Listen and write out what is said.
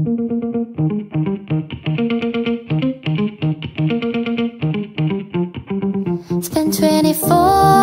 It's been 24